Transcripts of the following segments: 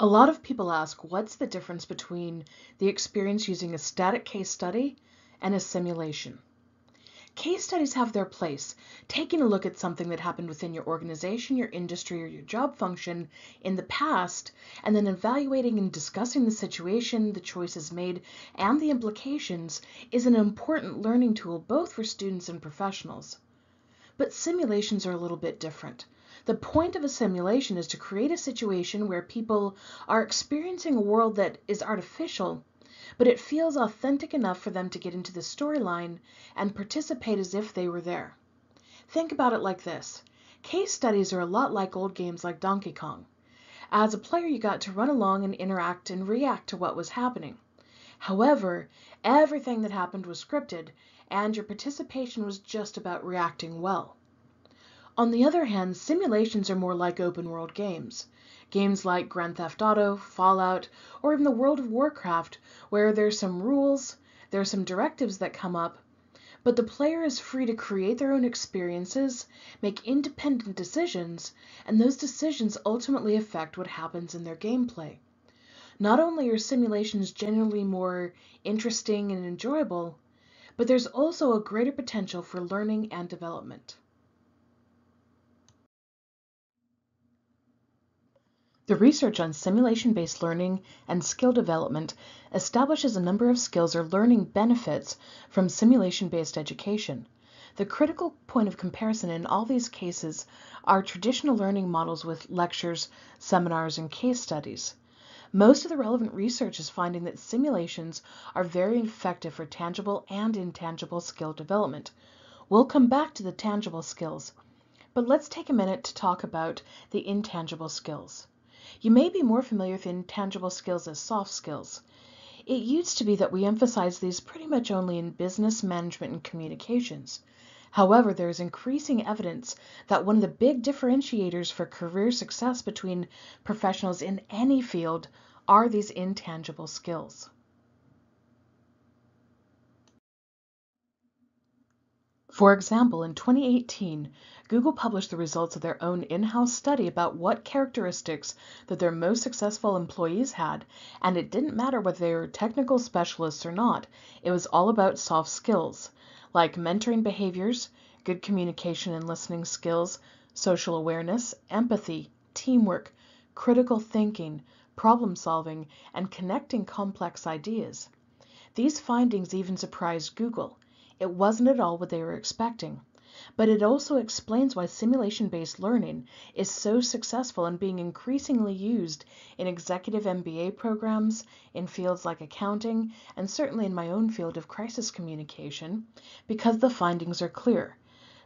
A lot of people ask what's the difference between the experience using a static case study and a simulation. Case studies have their place, taking a look at something that happened within your organization, your industry, or your job function in the past, and then evaluating and discussing the situation, the choices made, and the implications is an important learning tool both for students and professionals. But simulations are a little bit different. The point of a simulation is to create a situation where people are experiencing a world that is artificial, but it feels authentic enough for them to get into the storyline and participate as if they were there. Think about it like this. Case studies are a lot like old games like Donkey Kong. As a player, you got to run along and interact and react to what was happening. However, everything that happened was scripted, and your participation was just about reacting well. On the other hand, simulations are more like open world games. Games like Grand Theft Auto, Fallout, or even the World of Warcraft, where there's some rules, there are some directives that come up, but the player is free to create their own experiences, make independent decisions, and those decisions ultimately affect what happens in their gameplay. Not only are simulations generally more interesting and enjoyable, but there's also a greater potential for learning and development. The research on simulation-based learning and skill development establishes a number of skills or learning benefits from simulation-based education. The critical point of comparison in all these cases are traditional learning models with lectures, seminars, and case studies. Most of the relevant research is finding that simulations are very effective for tangible and intangible skill development. We'll come back to the tangible skills, but let's take a minute to talk about the intangible skills. You may be more familiar with intangible skills as soft skills. It used to be that we emphasized these pretty much only in business management and communications. However, there is increasing evidence that one of the big differentiators for career success between professionals in any field are these intangible skills. For example, in 2018, Google published the results of their own in-house study about what characteristics that their most successful employees had, and it didn't matter whether they were technical specialists or not. It was all about soft skills, like mentoring behaviors, good communication and listening skills, social awareness, empathy, teamwork, critical thinking, problem solving, and connecting complex ideas. These findings even surprised Google. It wasn't at all what they were expecting. But it also explains why simulation-based learning is so successful and being increasingly used in executive MBA programs, in fields like accounting, and certainly in my own field of crisis communication, because the findings are clear.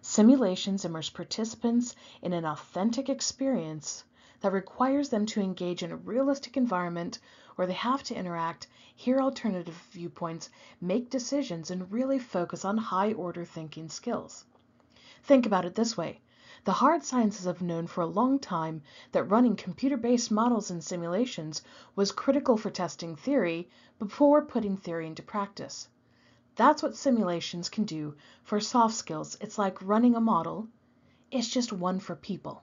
Simulations immerse participants in an authentic experience that requires them to engage in a realistic environment where they have to interact, hear alternative viewpoints, make decisions, and really focus on high order thinking skills. Think about it this way. The hard sciences have known for a long time that running computer-based models and simulations was critical for testing theory before putting theory into practice. That's what simulations can do for soft skills. It's like running a model. It's just one for people.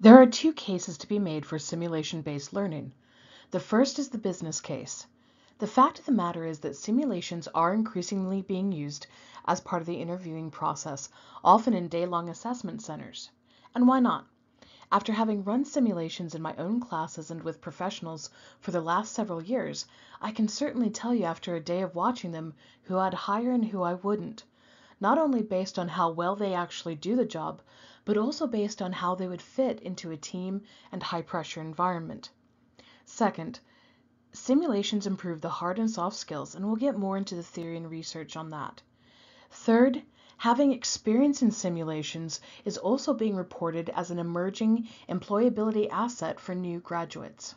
There are two cases to be made for simulation-based learning. The first is the business case. The fact of the matter is that simulations are increasingly being used as part of the interviewing process, often in day-long assessment centers. And why not? After having run simulations in my own classes and with professionals for the last several years, I can certainly tell you after a day of watching them who I'd hire and who I wouldn't, not only based on how well they actually do the job, but also based on how they would fit into a team and high-pressure environment. Second, simulations improve the hard and soft skills, and we'll get more into the theory and research on that. Third, having experience in simulations is also being reported as an emerging employability asset for new graduates.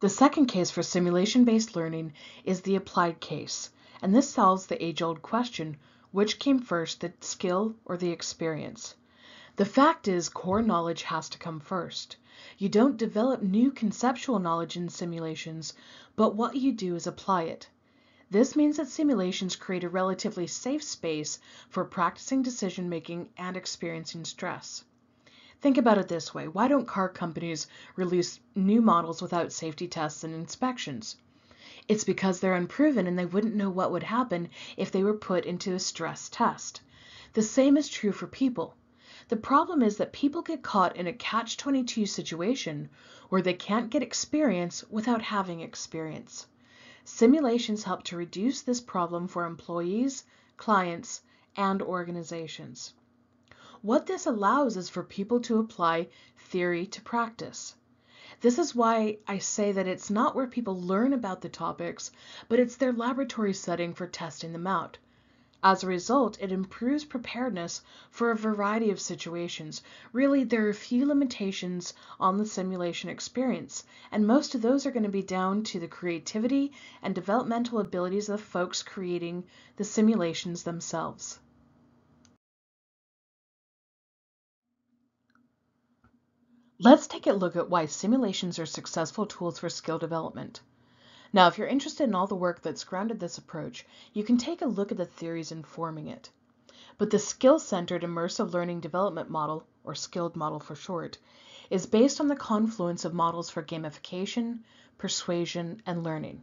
The second case for simulation-based learning is the applied case, and this solves the age-old question, which came first, the skill or the experience? The fact is core knowledge has to come first. You don't develop new conceptual knowledge in simulations, but what you do is apply it. This means that simulations create a relatively safe space for practicing decision making and experiencing stress. Think about it this way why don't car companies release new models without safety tests and inspections? It's because they're unproven and they wouldn't know what would happen if they were put into a stress test. The same is true for people. The problem is that people get caught in a catch 22 situation where they can't get experience without having experience. Simulations help to reduce this problem for employees, clients, and organizations. What this allows is for people to apply theory to practice. This is why I say that it's not where people learn about the topics, but it's their laboratory setting for testing them out. As a result, it improves preparedness for a variety of situations. Really, there are few limitations on the simulation experience, and most of those are going to be down to the creativity and developmental abilities of the folks creating the simulations themselves. Let's take a look at why simulations are successful tools for skill development. Now, if you're interested in all the work that's grounded this approach, you can take a look at the theories informing it. But the skill-centered immersive learning development model, or skilled model for short, is based on the confluence of models for gamification, persuasion, and learning.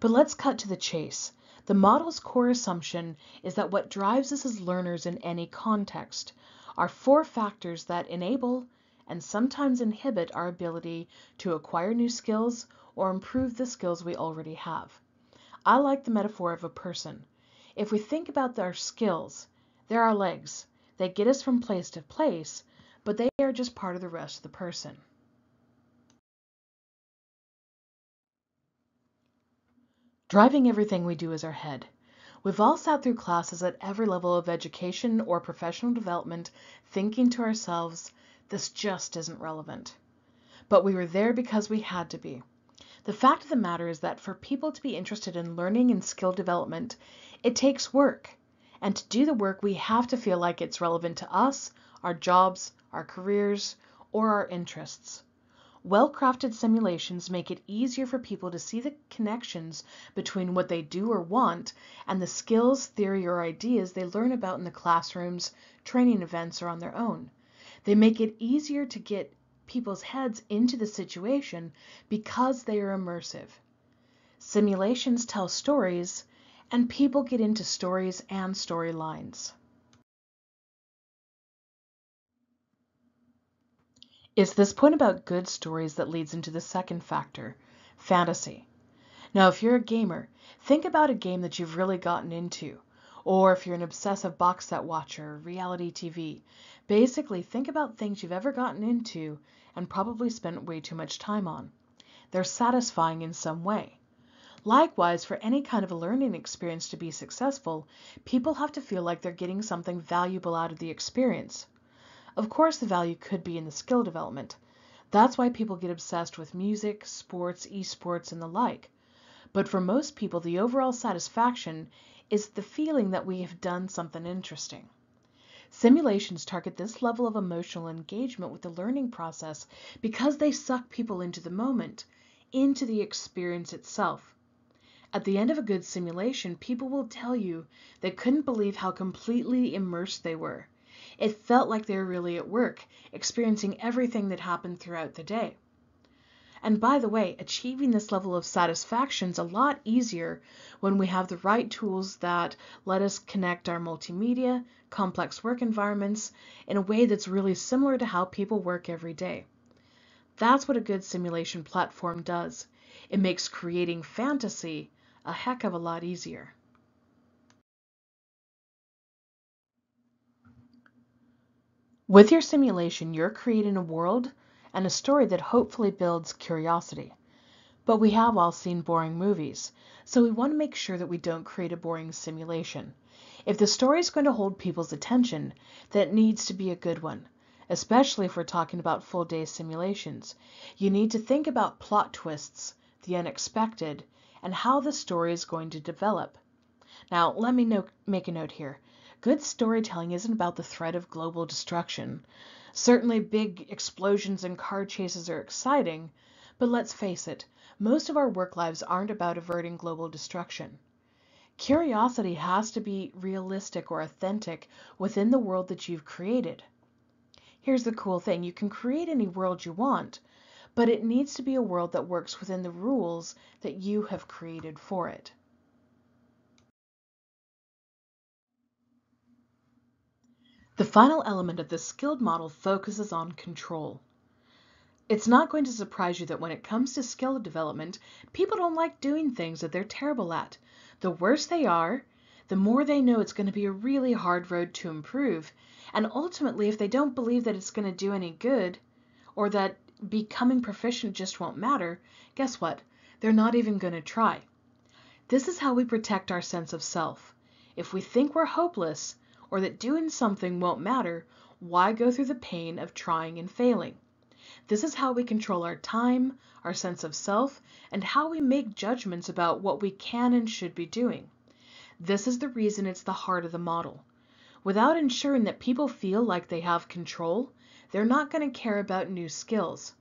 But let's cut to the chase. The model's core assumption is that what drives us as learners in any context are four factors that enable and sometimes inhibit our ability to acquire new skills or improve the skills we already have. I like the metaphor of a person. If we think about our skills, they're our legs. They get us from place to place, but they are just part of the rest of the person. Driving everything we do is our head. We've all sat through classes at every level of education or professional development thinking to ourselves, this just isn't relevant. But we were there because we had to be. The fact of the matter is that for people to be interested in learning and skill development, it takes work. And to do the work, we have to feel like it's relevant to us, our jobs, our careers, or our interests. Well-crafted simulations make it easier for people to see the connections between what they do or want and the skills, theory, or ideas they learn about in the classrooms, training events, or on their own. They make it easier to get people's heads into the situation because they are immersive. Simulations tell stories, and people get into stories and storylines. It's this point about good stories that leads into the second factor, fantasy. Now, if you're a gamer, think about a game that you've really gotten into. Or if you're an obsessive box set watcher, reality TV, basically think about things you've ever gotten into and probably spent way too much time on. They're satisfying in some way. Likewise, for any kind of a learning experience to be successful, people have to feel like they're getting something valuable out of the experience. Of course, the value could be in the skill development. That's why people get obsessed with music, sports, esports, and the like. But for most people, the overall satisfaction is the feeling that we have done something interesting. Simulations target this level of emotional engagement with the learning process because they suck people into the moment, into the experience itself. At the end of a good simulation, people will tell you they couldn't believe how completely immersed they were. It felt like they were really at work, experiencing everything that happened throughout the day. And by the way, achieving this level of satisfaction is a lot easier when we have the right tools that let us connect our multimedia, complex work environments in a way that's really similar to how people work every day. That's what a good simulation platform does. It makes creating fantasy a heck of a lot easier. With your simulation, you're creating a world and a story that hopefully builds curiosity. But we have all seen boring movies, so we want to make sure that we don't create a boring simulation. If the story is going to hold people's attention, then it needs to be a good one, especially if we're talking about full day simulations. You need to think about plot twists, the unexpected, and how the story is going to develop. Now, let me no make a note here. Good storytelling isn't about the threat of global destruction. Certainly big explosions and car chases are exciting, but let's face it, most of our work lives aren't about averting global destruction. Curiosity has to be realistic or authentic within the world that you've created. Here's the cool thing you can create any world you want, but it needs to be a world that works within the rules that you have created for it. The final element of the skilled model focuses on control. It's not going to surprise you that when it comes to skill development, people don't like doing things that they're terrible at. The worse they are, the more they know it's going to be a really hard road to improve. And ultimately, if they don't believe that it's going to do any good, or that becoming proficient just won't matter, guess what? They're not even going to try. This is how we protect our sense of self. If we think we're hopeless, or that doing something won't matter, why go through the pain of trying and failing? This is how we control our time, our sense of self, and how we make judgments about what we can and should be doing. This is the reason it's the heart of the model. Without ensuring that people feel like they have control, they're not going to care about new skills.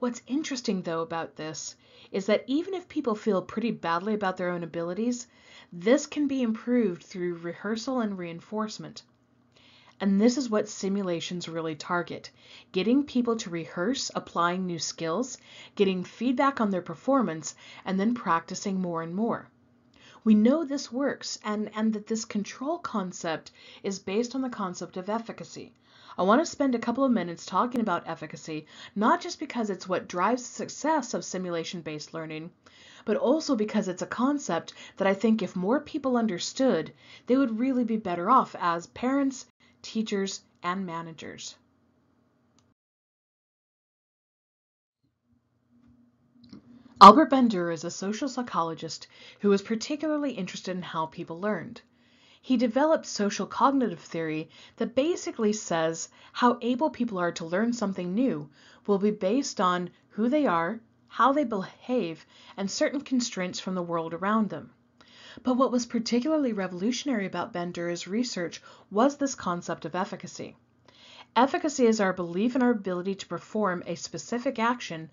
What's interesting though about this is that even if people feel pretty badly about their own abilities, this can be improved through rehearsal and reinforcement. And this is what simulations really target getting people to rehearse applying new skills, getting feedback on their performance, and then practicing more and more. We know this works and, and that this control concept is based on the concept of efficacy. I want to spend a couple of minutes talking about efficacy, not just because it's what drives the success of simulation based learning, but also because it's a concept that I think if more people understood, they would really be better off as parents, teachers, and managers. Albert Bandura is a social psychologist who was particularly interested in how people learned. He developed social cognitive theory that basically says how able people are to learn something new will be based on who they are, how they behave, and certain constraints from the world around them. But what was particularly revolutionary about Bandura's research was this concept of efficacy. Efficacy is our belief in our ability to perform a specific action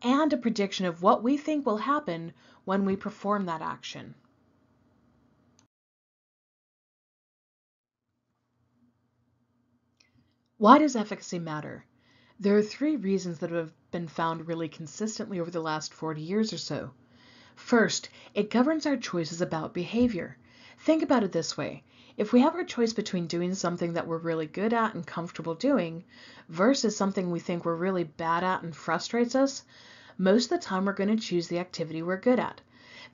and a prediction of what we think will happen when we perform that action. Why does efficacy matter? There are three reasons that have been found really consistently over the last 40 years or so. First, it governs our choices about behavior. Think about it this way. If we have our choice between doing something that we're really good at and comfortable doing versus something we think we're really bad at and frustrates us, most of the time we're going to choose the activity we're good at.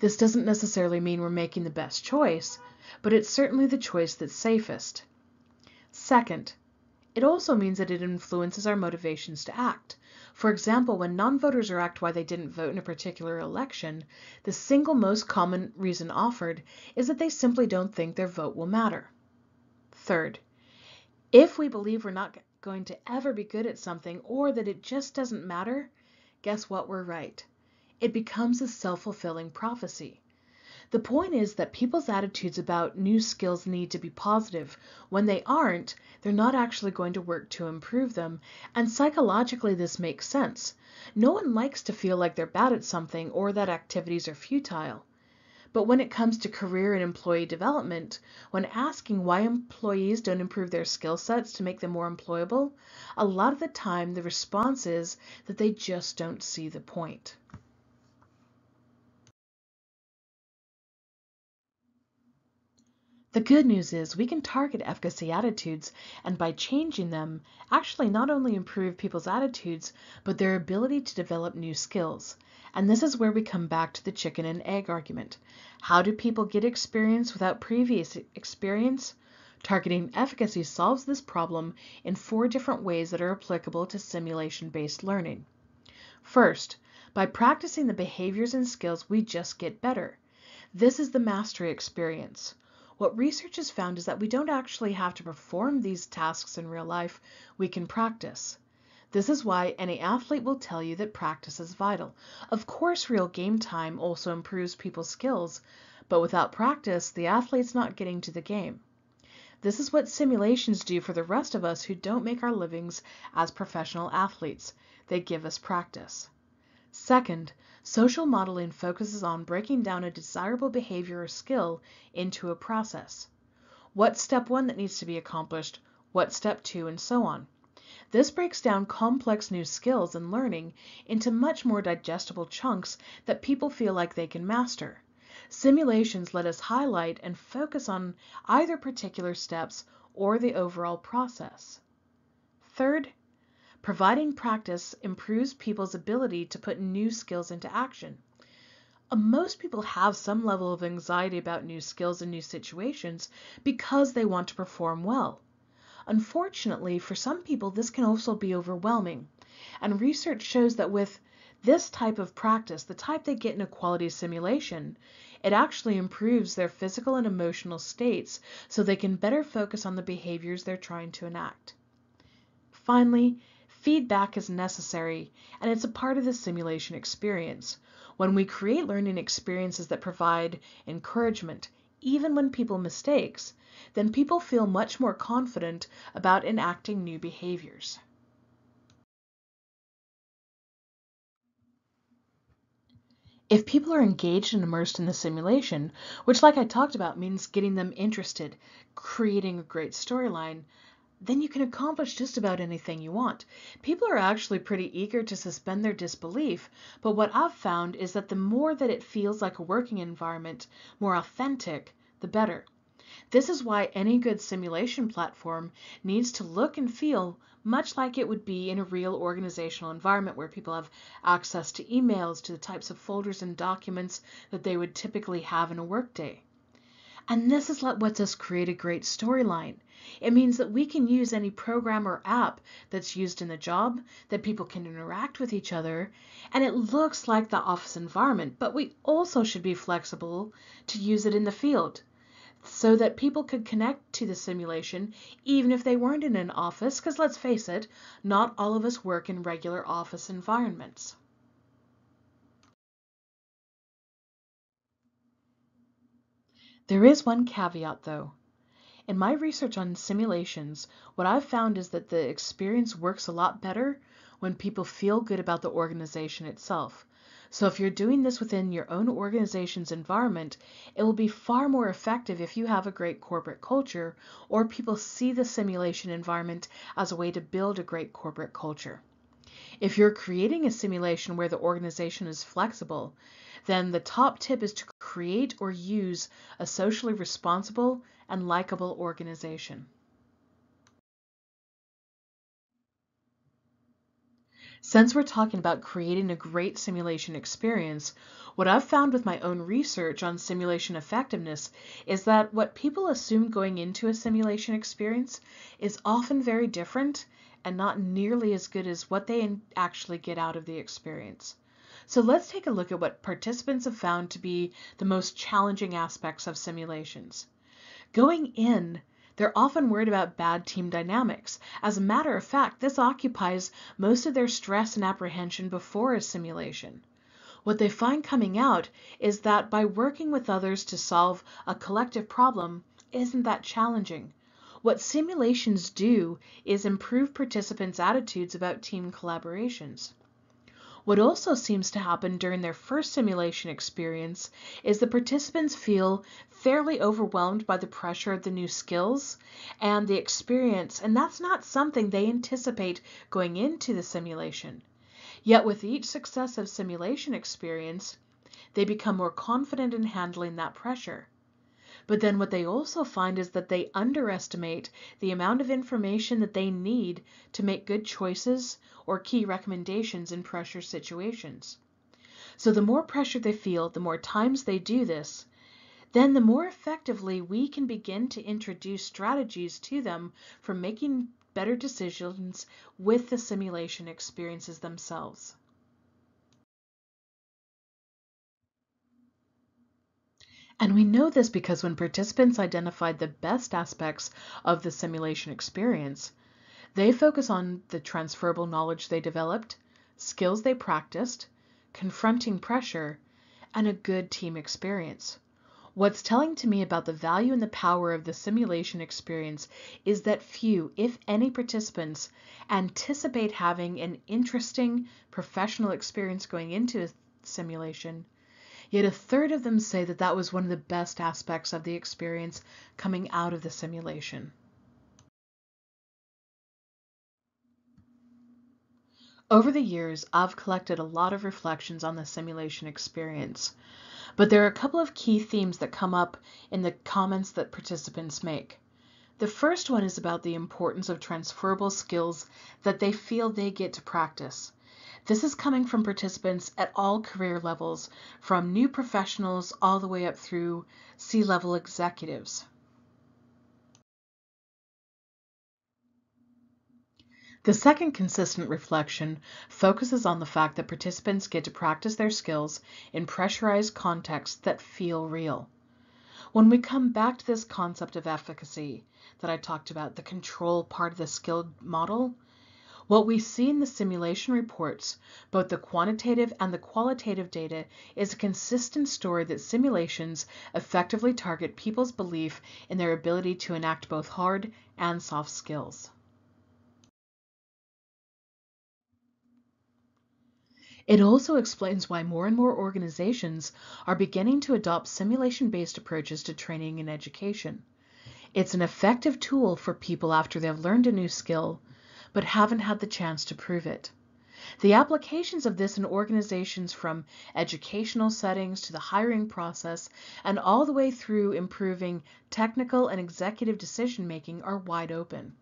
This doesn't necessarily mean we're making the best choice, but it's certainly the choice that's safest. Second, it also means that it influences our motivations to act. For example, when non-voters are asked why they didn't vote in a particular election, the single most common reason offered is that they simply don't think their vote will matter. Third, if we believe we're not going to ever be good at something or that it just doesn't matter, guess what? We're right. It becomes a self-fulfilling prophecy. The point is that people's attitudes about new skills need to be positive. When they aren't, they're not actually going to work to improve them, and psychologically this makes sense. No one likes to feel like they're bad at something or that activities are futile. But when it comes to career and employee development, when asking why employees don't improve their skill sets to make them more employable, a lot of the time the response is that they just don't see the point. The good news is we can target efficacy attitudes and by changing them, actually not only improve people's attitudes, but their ability to develop new skills. And this is where we come back to the chicken and egg argument. How do people get experience without previous experience? Targeting efficacy solves this problem in four different ways that are applicable to simulation-based learning. First, by practicing the behaviors and skills, we just get better. This is the mastery experience. What research has found is that we don't actually have to perform these tasks in real life, we can practice. This is why any athlete will tell you that practice is vital. Of course, real game time also improves people's skills, but without practice, the athlete's not getting to the game. This is what simulations do for the rest of us who don't make our livings as professional athletes. They give us practice. Second, social modeling focuses on breaking down a desirable behavior or skill into a process. What's step one that needs to be accomplished? What's step two? And so on. This breaks down complex new skills and learning into much more digestible chunks that people feel like they can master. Simulations let us highlight and focus on either particular steps or the overall process. Third, providing practice improves people's ability to put new skills into action. Uh, most people have some level of anxiety about new skills and new situations because they want to perform well. Unfortunately, for some people, this can also be overwhelming. And research shows that with this type of practice, the type they get in a quality simulation, it actually improves their physical and emotional states so they can better focus on the behaviors they're trying to enact. Finally, feedback is necessary and it's a part of the simulation experience. When we create learning experiences that provide encouragement, even when people make mistakes, then people feel much more confident about enacting new behaviors. If people are engaged and immersed in the simulation, which like I talked about means getting them interested, creating a great storyline, then you can accomplish just about anything you want. People are actually pretty eager to suspend their disbelief, but what I've found is that the more that it feels like a working environment, more authentic, the better. This is why any good simulation platform needs to look and feel much like it would be in a real organizational environment where people have access to emails, to the types of folders and documents that they would typically have in a workday. And this is what lets us create a great storyline. It means that we can use any program or app that's used in the job, that people can interact with each other, and it looks like the office environment, but we also should be flexible to use it in the field so that people could connect to the simulation even if they weren't in an office, because let's face it, not all of us work in regular office environments. There is one caveat though. In my research on simulations, what I've found is that the experience works a lot better when people feel good about the organization itself. So if you're doing this within your own organization's environment, it will be far more effective if you have a great corporate culture or people see the simulation environment as a way to build a great corporate culture. If you're creating a simulation where the organization is flexible, then the top tip is to create or use a socially responsible and likable organization. Since we're talking about creating a great simulation experience, what I've found with my own research on simulation effectiveness is that what people assume going into a simulation experience is often very different and not nearly as good as what they actually get out of the experience. So let's take a look at what participants have found to be the most challenging aspects of simulations. Going in, they're often worried about bad team dynamics. As a matter of fact, this occupies most of their stress and apprehension before a simulation. What they find coming out is that by working with others to solve a collective problem isn't that challenging. What simulations do is improve participants' attitudes about team collaborations. What also seems to happen during their first simulation experience is the participants feel fairly overwhelmed by the pressure of the new skills and the experience, and that's not something they anticipate going into the simulation. Yet with each successive simulation experience, they become more confident in handling that pressure. But then what they also find is that they underestimate the amount of information that they need to make good choices or key recommendations in pressure situations. So the more pressure they feel, the more times they do this, then the more effectively we can begin to introduce strategies to them for making better decisions with the simulation experiences themselves. And we know this because when participants identified the best aspects of the simulation experience, they focus on the transferable knowledge they developed, skills they practiced, confronting pressure, and a good team experience. What's telling to me about the value and the power of the simulation experience is that few, if any, participants anticipate having an interesting professional experience going into a simulation, yet a third of them say that that was one of the best aspects of the experience coming out of the simulation. Over the years, I've collected a lot of reflections on the simulation experience, but there are a couple of key themes that come up in the comments that participants make. The first one is about the importance of transferable skills that they feel they get to practice. This is coming from participants at all career levels, from new professionals all the way up through C level executives. The second consistent reflection focuses on the fact that participants get to practice their skills in pressurized contexts that feel real. When we come back to this concept of efficacy that I talked about, the control part of the skilled model, what we see in the simulation reports, both the quantitative and the qualitative data, is a consistent story that simulations effectively target people's belief in their ability to enact both hard and soft skills. It also explains why more and more organizations are beginning to adopt simulation-based approaches to training and education. It's an effective tool for people after they've learned a new skill, but haven't had the chance to prove it. The applications of this in organizations from educational settings to the hiring process and all the way through improving technical and executive decision making are wide open.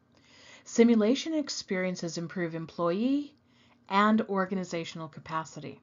Simulation experiences improve employee, and organizational capacity.